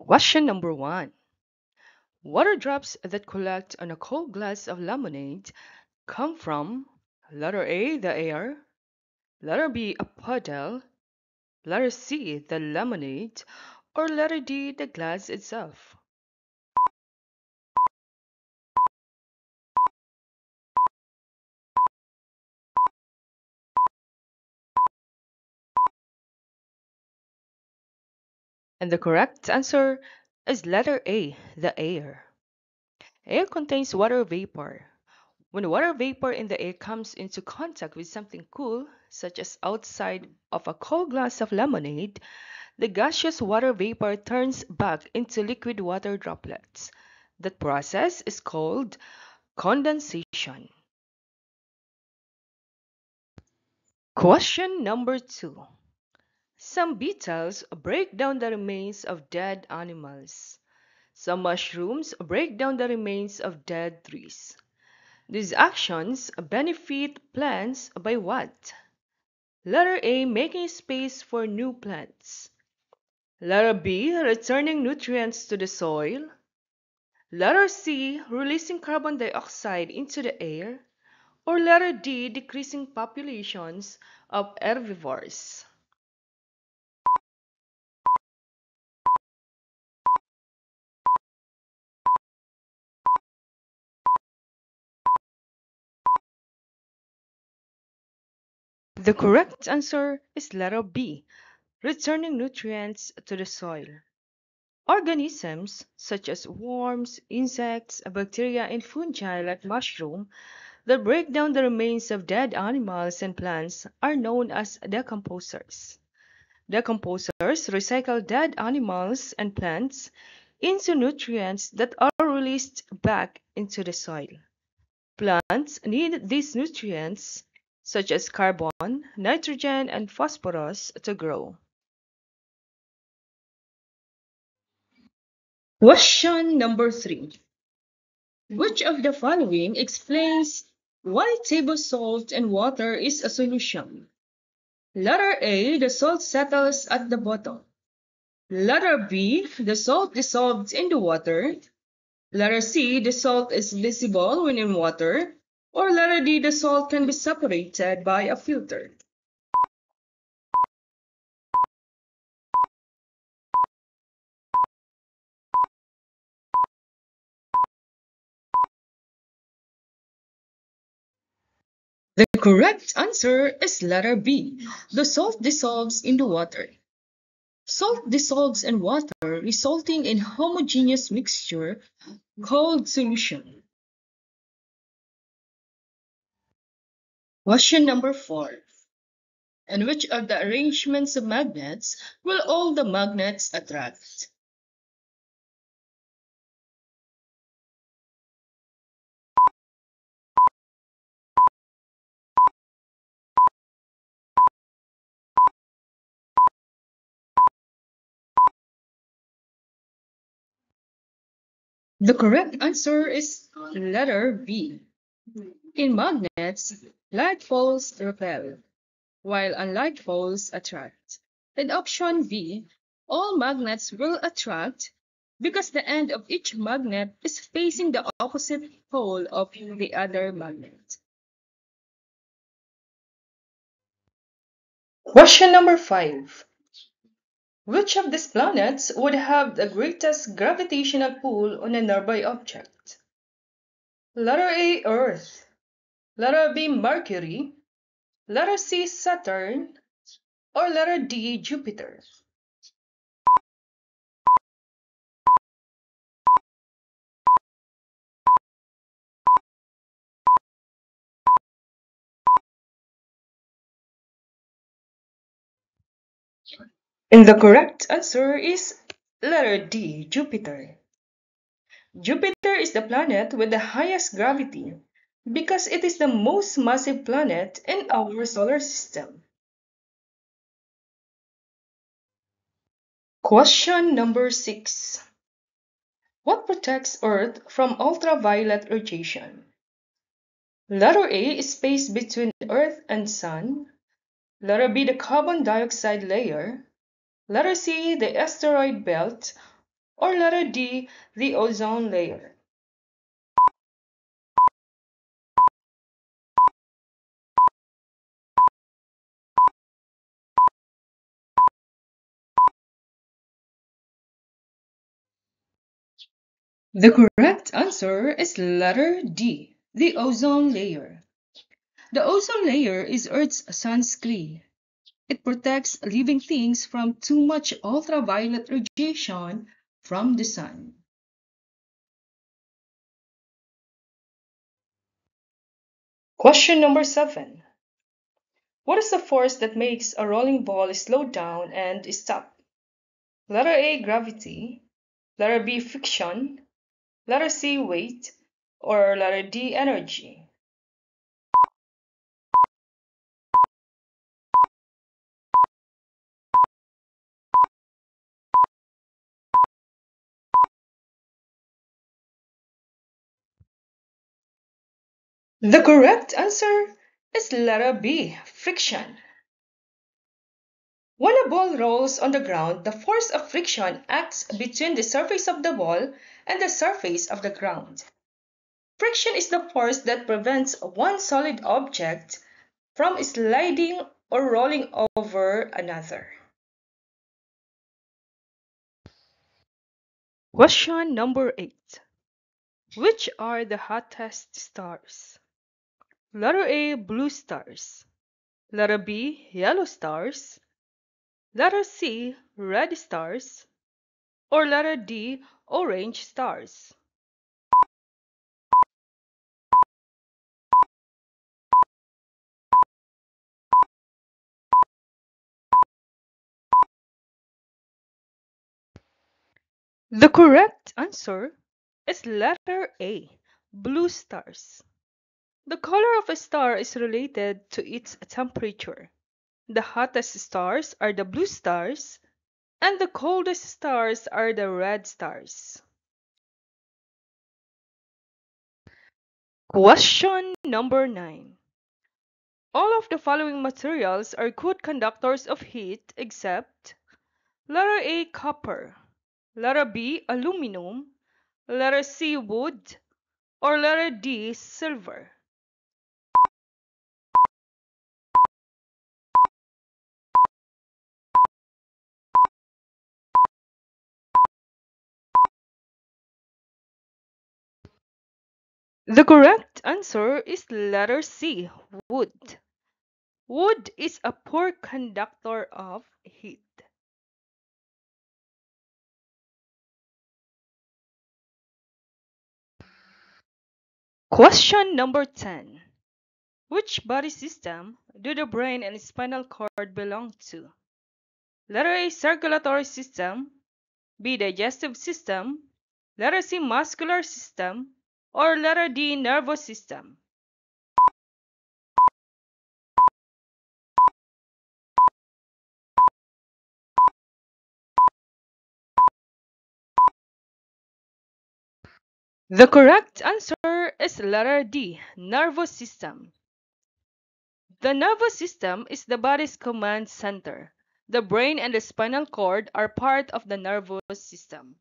Question number one. Water drops that collect on a cold glass of lemonade come from letter A, the air, letter B, a puddle, letter C, the lemonade, or letter D, the glass itself. And the correct answer is letter A, the air. Air contains water vapor. When water vapor in the air comes into contact with something cool, such as outside of a cold glass of lemonade, the gaseous water vapor turns back into liquid water droplets. That process is called condensation. Question number two. Some beetles break down the remains of dead animals. Some mushrooms break down the remains of dead trees. These actions benefit plants by what? Letter A. Making space for new plants. Letter B. Returning nutrients to the soil. Letter C. Releasing carbon dioxide into the air. Or letter D. Decreasing populations of herbivores. The correct answer is letter B, returning nutrients to the soil. Organisms such as worms, insects, bacteria, and fungi like mushroom that break down the remains of dead animals and plants are known as decomposers. Decomposers recycle dead animals and plants into nutrients that are released back into the soil. Plants need these nutrients such as carbon, nitrogen, and phosphorus to grow. Question number three. Hmm. Which of the following explains why table salt and water is a solution? Letter A, the salt settles at the bottom. Letter B, the salt dissolves in the water. Letter C, the salt is visible when in water. Or letter D, the salt can be separated by a filter. The correct answer is letter B. The salt dissolves in the water. Salt dissolves in water, resulting in homogeneous mixture called solution. Question number four. In which of the arrangements of magnets will all the magnets attract? The correct answer is letter B. In magnets, like poles repel, while unlike poles attract. In option B, all magnets will attract because the end of each magnet is facing the opposite pole of the other magnet. Question number 5. Which of these planets would have the greatest gravitational pull on a nearby object? Letter A, Earth. Letter B, Mercury. Letter C, Saturn. Or letter D, Jupiter. And the correct answer is letter D, Jupiter. Jupiter is the planet with the highest gravity because it is the most massive planet in our solar system. Question number 6. What protects Earth from ultraviolet radiation? Letter A is space between Earth and Sun. Letter B, the carbon dioxide layer. Letter C, the asteroid belt. Or letter D, the ozone layer? The correct answer is letter D, the ozone layer. The ozone layer is Earth's sunscreen. It protects living things from too much ultraviolet radiation from the sun. Question number seven. What is the force that makes a rolling ball slow down and stop? Letter A, gravity. Letter B, friction. Letter C, weight. Or letter D, energy. The correct answer is letter B, friction. When a ball rolls on the ground, the force of friction acts between the surface of the ball and the surface of the ground. Friction is the force that prevents one solid object from sliding or rolling over another. Question number 8. Which are the hottest stars? Letter A, blue stars. Letter B, yellow stars. Letter C, red stars. Or letter D, orange stars. The correct answer is letter A, blue stars. The color of a star is related to its temperature. The hottest stars are the blue stars, and the coldest stars are the red stars. Question number 9. All of the following materials are good conductors of heat except letter A copper, letter B aluminum, letter C wood, or letter D silver. The correct answer is letter C, wood. Wood is a poor conductor of heat. Question number 10. Which body system do the brain and spinal cord belong to? Letter A circulatory system, B digestive system, letter C muscular system, or letter D nervous system. The correct answer is letter D, nervous system. The nervous system is the body's command center. The brain and the spinal cord are part of the nervous system.